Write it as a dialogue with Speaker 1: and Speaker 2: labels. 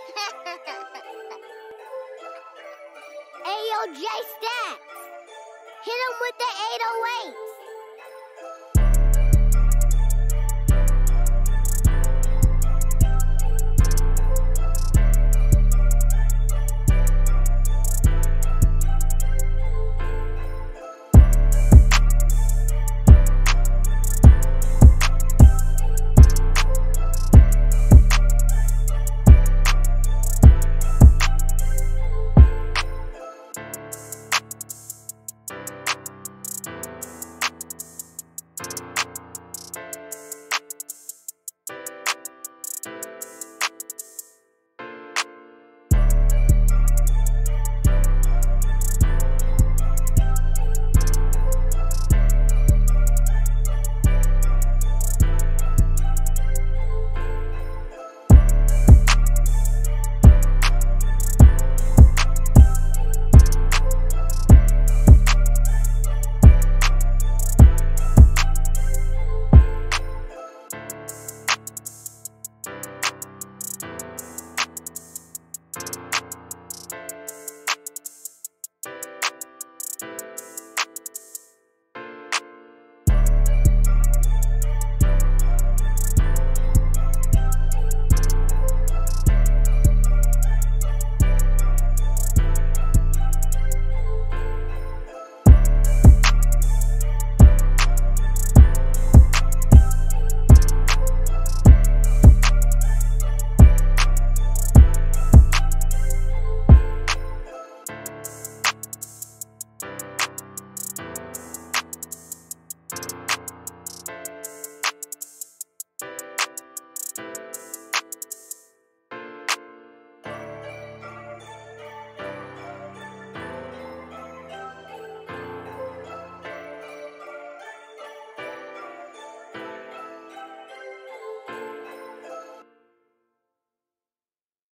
Speaker 1: AOJ Stats! Hit him with the 808.